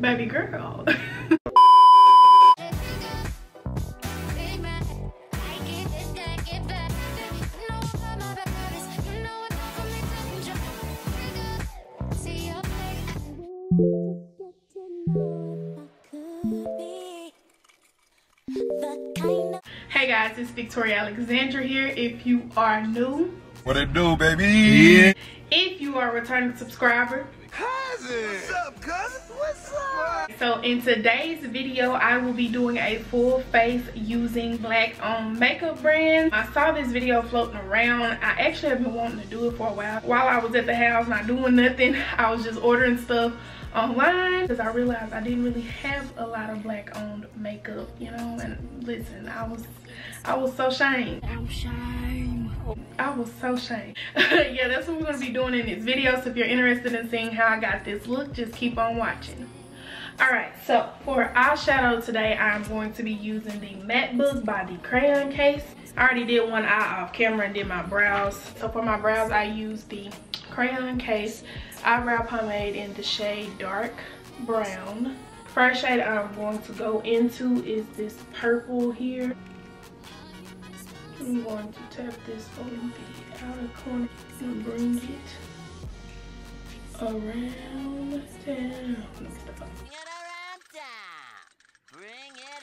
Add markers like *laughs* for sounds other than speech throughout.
Baby girl. *laughs* Hey guys, it's Victoria Alexandra here. If you are new, what it do, baby? Yeah. If you are a returning subscriber, cousin. What's up, cousin? So in today's video, I will be doing a full face using black owned makeup brands. I saw this video floating around. I actually have been wanting to do it for a while. While I was at the house not doing nothing, *laughs* I was just ordering stuff online because I realized I didn't really have a lot of black owned makeup, you know, and listen, I was I was so shamed. I'm shamed. I was so shamed. *laughs* yeah, that's what we're gonna be doing in this video. So if you're interested in seeing how I got this look, just keep on watching. Alright, so for eyeshadow today, I'm going to be using the Matte Book by the Crayon Case. I already did one eye off camera and did my brows. So for my brows, I used the Crayon Case eyebrow pomade in the shade dark brown first shade i'm going to go into is this purple here i'm going to tap this on the outer corner and bring it around down Bring it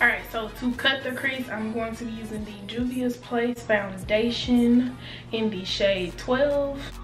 Alright, so to cut the crease, I'm going to be using the Juvia's Place Foundation in the shade 12.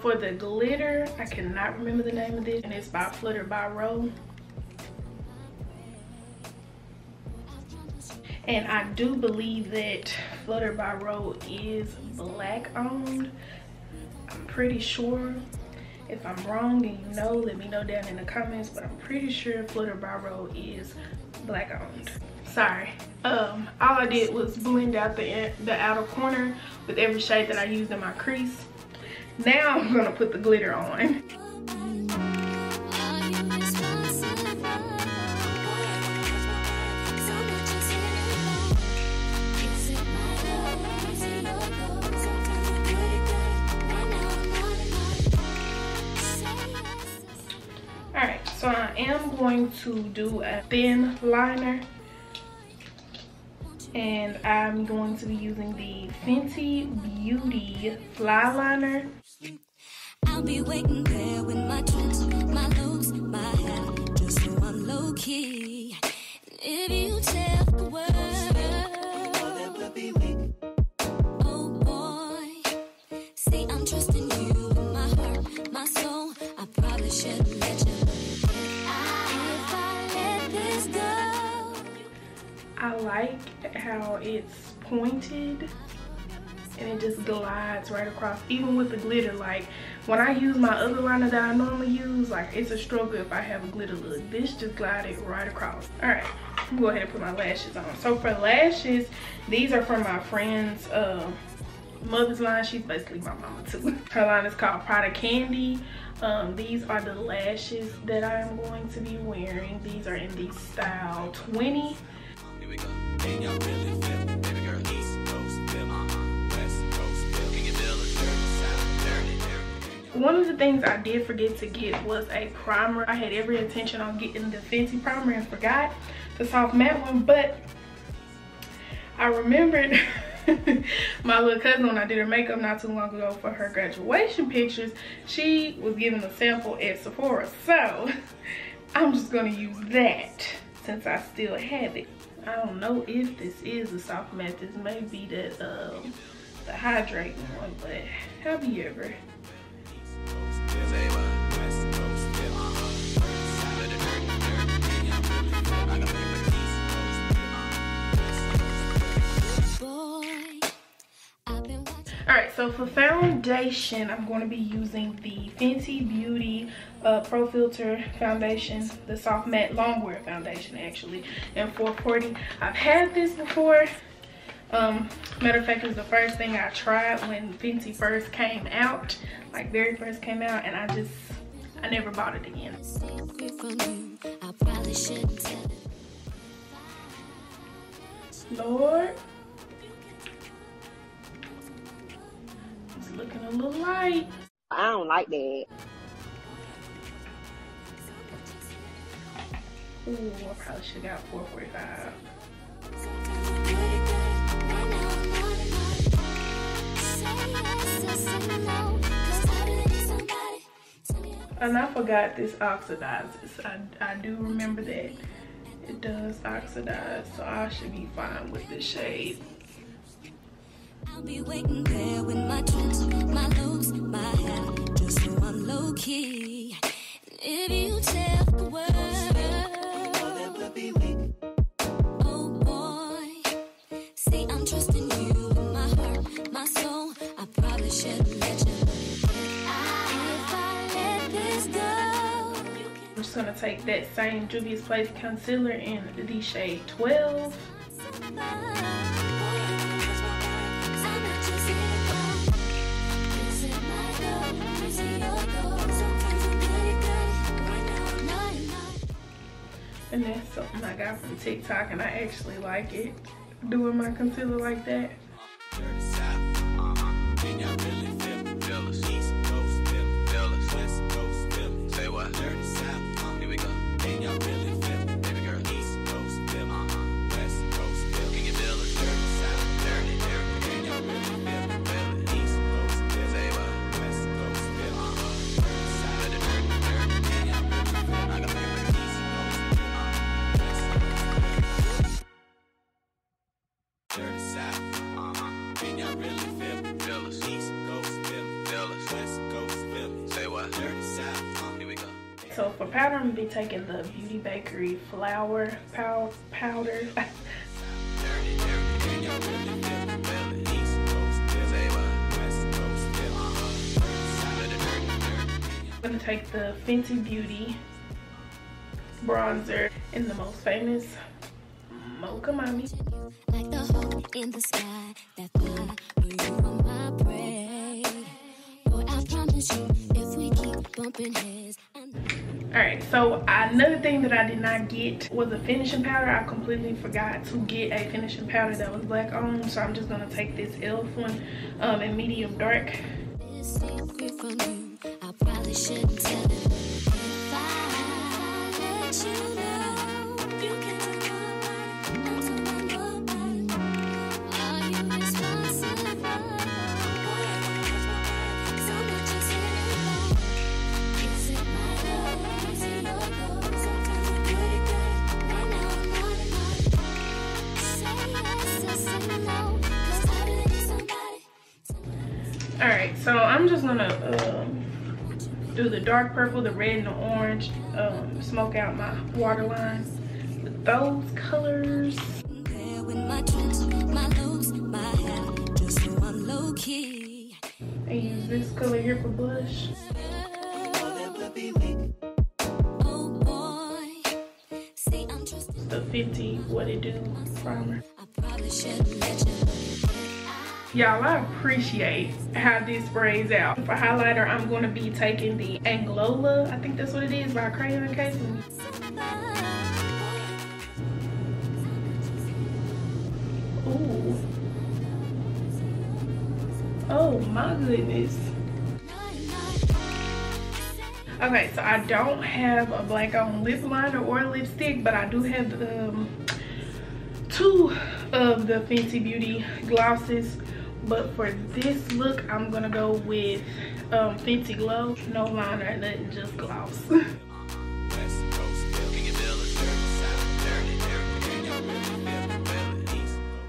For the glitter, I cannot remember the name of this, and it's by Fluttered by Ro And I do believe that Fluttered by Ro is black owned. I'm pretty sure. If I'm wrong and you know, let me know down in the comments. But I'm pretty sure Fluttered by Ro is black owned. Sorry. Um, all I did was blend out the, the outer corner with every shade that I used in my crease. Now I'm gonna put the glitter on. Alright, so I am going to do a thin liner and I'm going to be using the Fenty Beauty Flyliner. I'll be waiting there with my my looks, my hair, just so I'm low key. If you tell I like how it's pointed and it just glides right across even with the glitter like when I use my other liner that I normally use, like it's a struggle if I have a glitter look. This just glided right across. All right, I'm go ahead and put my lashes on. So for lashes, these are from my friend's uh, mother's line. She's basically my mama too. *laughs* Her line is called Prada Kandy. Um, these are the lashes that I am going to be wearing. These are in the style 20. One of the things I did forget to get was a primer. I had every intention on getting the Fenty primer and forgot the soft matte one, but I remembered *laughs* my little cousin when I did her makeup not too long ago for her graduation pictures, she was given a sample at Sephora. So *laughs* I'm just gonna use that since I still have it. I don't know if this is a soft matte. This may be the, um, the hydrating one, but have you ever? Alright, so for foundation, I'm going to be using the Fenty Beauty uh, Pro Filt'r Foundation, the Soft Matte Longwear Foundation actually, in 440. I've had this before. Um, matter of fact, it was the first thing I tried when Fenty first came out, like very first came out, and I just, I never bought it again. Lord. It's looking a little light. I don't like that. Ooh, I probably should have got 445. And I forgot this oxidizes. I, I do remember that it does oxidize, so I should be fine with this shade. I'll be waiting there with my tricks, my looks, my hair, just so I'm low key. If you tell the world, oh boy, see I'm trusting you with my heart, my soul. I probably shouldn't let you. I'm just gonna take that same Juvia's Place concealer in the shade 12. And that's something I got from TikTok and I actually like it. Doing my concealer like that. Taking the Beauty Bakerie flour pow powder. *laughs* I'm gonna take the Fenty Beauty bronzer in the most famous Mocha Mami. Like the hope in the sky that fly you are my prey. Boy, I promise you, if we keep bumping heads, I know. Alright, so another thing that I did not get was a finishing powder. I completely forgot to get a finishing powder that was black on. So I'm just gonna take this e.l.f. one um, in medium dark. Somebody. Alright, so I'm just gonna um, do the dark purple, the red, and the orange, um, smoke out my waterline with those colors. And use this color here for blush. The Fenty What It Dew primer. Y'all, I appreciate how this sprays out. For highlighter, I'm going to be taking the AnGLOWla, I think that's what it is, by Crayon Case. Ooh. Oh my goodness. Okay, so I don't have a black on lip liner or lipstick, but I do have um, two of the Fenty Beauty glosses. But for this look, I'm gonna go with um, Fenty Glow. No liner, nothing, just gloss. *laughs*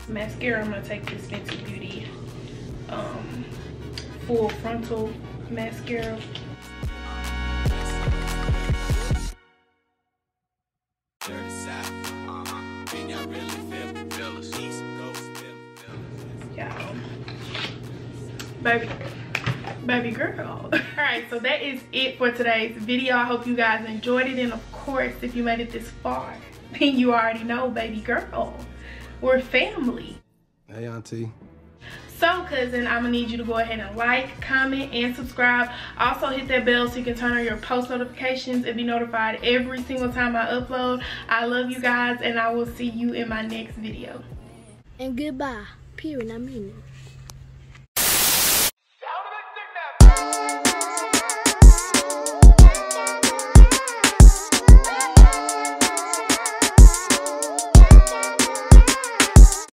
Mascara i'm gonna take this fenty beauty um full frontal mascara baby baby girl *laughs* all right so that is it for today's video i hope you guys enjoyed it and of course if you made it this far *laughs* then you already know baby girl we're family Hey, Auntie. So, cousin, I'm gonna need you to go ahead and like, comment, and subscribe. Also, hit that bell so you can turn on your post notifications and be notified every single time I upload. I love you guys, and I will see you in my next video. And goodbye. Period. I mean it.